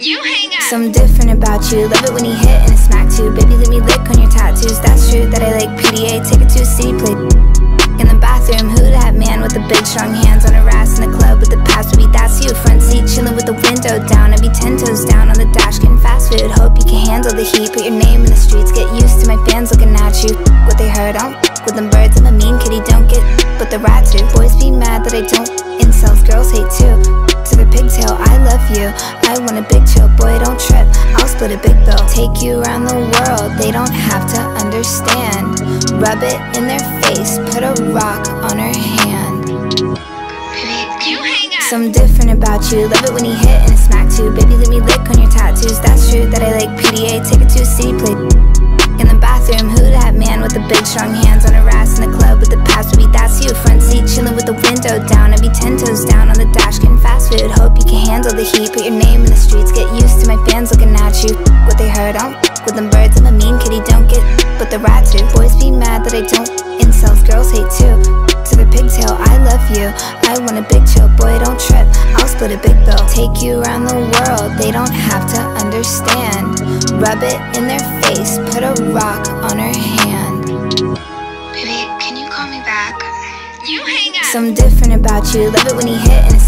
You hang up. Something different about you. Love it when you hit and it's smack too. Baby, let me lick on your tattoos. That's true that I like PDA. Take it to a city play. In the bathroom, who that man with the big strong hands on her ass in the club with the password? That's you. Front seat, chilling with the window down. I'd be ten toes down on the dash, getting fast food. Hope you can handle the heat. Put your name in the streets. Get used to my fans looking at you. What they heard, I don't with them birds. I'm a mean kitty, don't get. But the rats do. Boys be mad that I don't. Incels, girls hate you. I want a big chill, boy don't trip. I'll split a big bill, take you around the world They don't have to understand. Rub it in their face, put a rock on her hand. You hang up. Something different about you, love it when you hit and smack too. Baby let me lick on your tattoos, that's true that I like PDA Take it to a city, play in the bathroom, who that man with the big strong hands on her ass in the club with the password? That's you, front seat chilling with the window down. I'd be ten toes down on the dash, getting fast handle the heat. Put your name in the streets, get used to my fans looking at you. What they heard, I don't with them birds. I'm a mean kitty, don't get. But the rats do. Boys be mad that I don't. Incels, girls hate too. To the pigtail, I love you. I want a big chill, boy, don't trip. I'll split a big bill, take you around the world. They don't have to understand. Rub it in their face, put a rock on her hand. Baby, can you call me back? You hang up. Something different about you, love it when he hit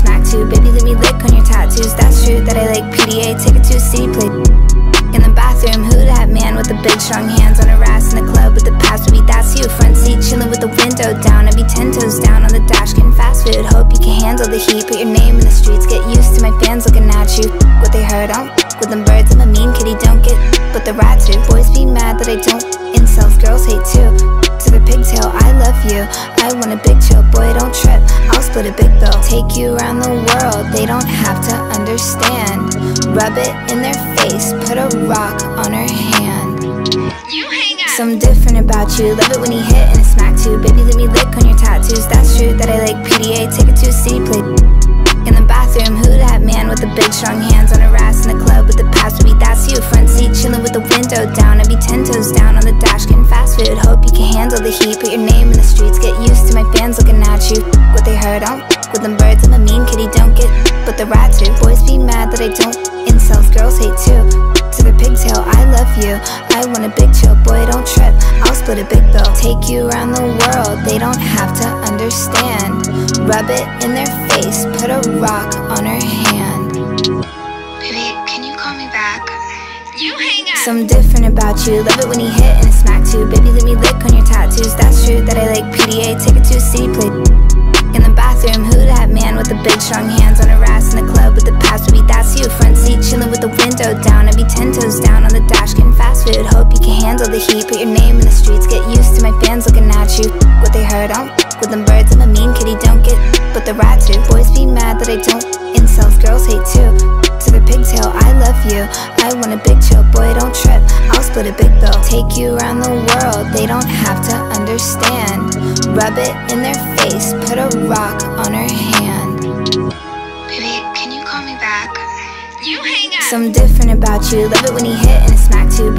heat. Put your name in the streets, get used to my fans looking at you. What they heard, I don't with them birds. I'm a mean kitty, don't get. But the rats do. Boys be mad that I don't. Incels, girls hate too. To the pigtail, I love you. I want a big chill, boy, don't trip. I'll split a big bill, take you around the world. They don't have to understand. Rub it in their face, put a rock on her hand. You hang up. Something different about you, love it when you hit and it's smack too. Baby, let me lick on your tattoos. That's true that I like PDA. Take it to a city, play in the bathroom. Who that man with the big strong hands on her ass in the club with the password? That's you, front seat chilling with the window down. I'd be ten toes down on the dash, getting fast food. Hope you can handle the heat. Put your name in the streets, get used to my fans looking at you. What they heard, I don't with them birds. I'm a mean kitty, don't get. But the rats. Boys be mad that I don't. Incels, girls hate too. You. I want a big chill, boy, don't trip. I'll split a big bill, take you around the world. They don't have to understand. Rub it in their face, put a rock on her hand. Baby, can you call me back? You hang up. Something different about you, love it when you hit and smack too. Baby, let me lick on your tattoos. That's true that I like PDA. Take it to a city, play in the bathroom. Who that man with the big strong hands on her ass in the club with the past password? That's you, front seat chilling with the window down. I'd be ten toes down on the dash, handle the heat. Put your name in the streets, get used to my fans looking at you. What they heard, I don't with them birds. I'm a mean kitty, don't get. But the rats do. Boys be mad that I don't. Incels, girls hate too. To the pigtail, I love you. I want a big chill, boy, don't trip. I'll split a big bill, take you around the world. They don't have to understand. Rub it in their face, put a rock on her hand. Baby, can you call me back? You hang up. Something different about you, love it when you hit and it's smack too.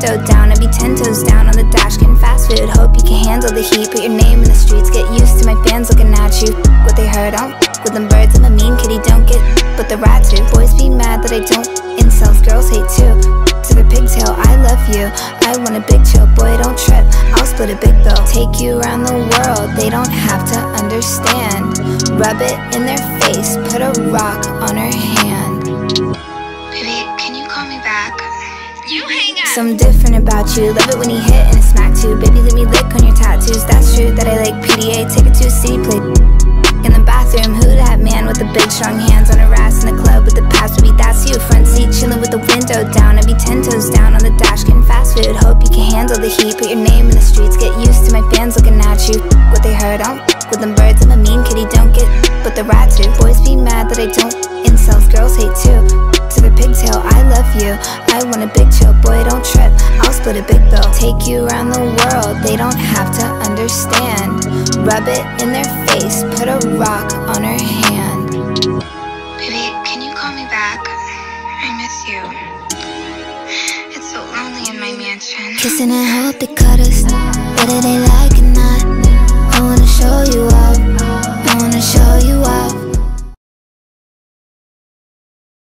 Window down. I'd be ten toes down on the dash, getting fast food. Hope you can handle the heat. Put your name in the streets, get used to my fans looking at you. What they heard, I don't with them birds. I'm a mean kitty, don't get. But the rats do. Boys be mad that I don't. Incels, girls hate too. To the pigtail, I love you. I want a big chill, boy, don't trip. I'll split a big bill, take you around the world. They don't have to understand. Rub it in their face, put a rock on her hand. Baby, can you call me back? You hang up. Something different about you, love it when you hit and smack too. Baby, let me lick on your tattoos. That's true that I like PDA. Take it to a city, play in the bathroom. Who that man with the big strong hands on her ass in the club with the password? That's you, front seat chilling with the window down. I'd be ten toes down on the dash, getting fast food. Hope you can handle the heat. Put your name in the streets, get used to my fans looking at you. What they heard, I don't with them birds. I'm a mean kitty, don't get. But the rats do. Boys be mad that I don't. Incels, girls hate too you. I want a big chill, boy, don't trip. I'll split a big bill. Take you around the world, they don't have to understand. Rub it in their face, put a rock on her hand. Baby, can you call me back? I miss you. It's so lonely in my mansion. Kissing and hope they cut us Whether they like it or not. I wanna show you all